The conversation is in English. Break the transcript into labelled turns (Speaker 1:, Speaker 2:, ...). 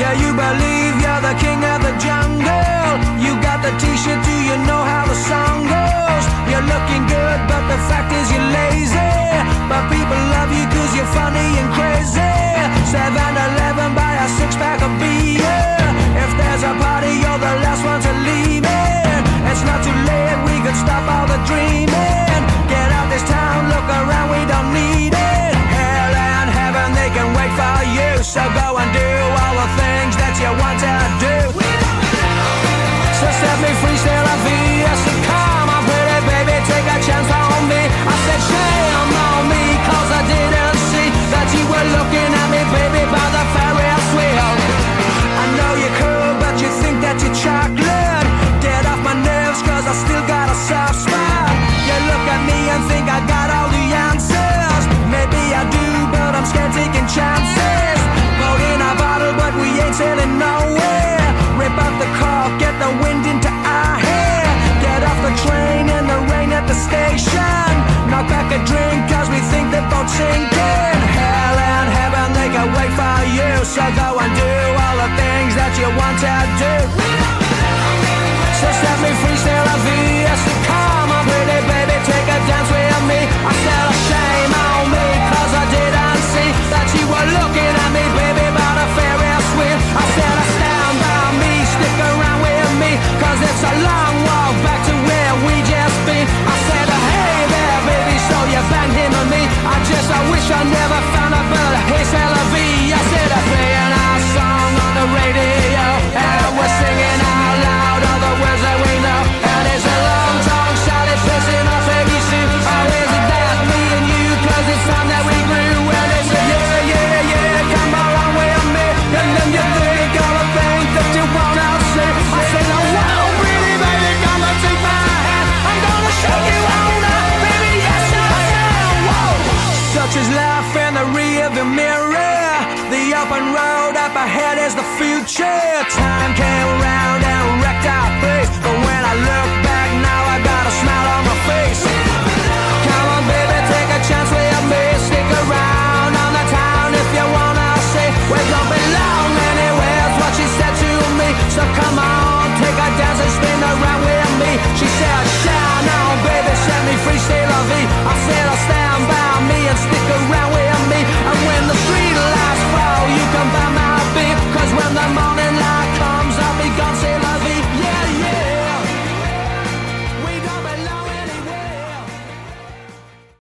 Speaker 1: Yeah, you believe. So go and do all the things that you want to do. So set me free, still I fear. so calm. I pretty baby, take a chance on me. I said shame on me, cause I didn't see that you were looking at me, baby, by the Ferris wheel. I know you're cool, but you think that you're chocolate. Dead off my nerves, cause I still got a soft spot. You look at me and think I got So go and do all the things that you want to do. So set me free, open road up ahead is the future. Time came round.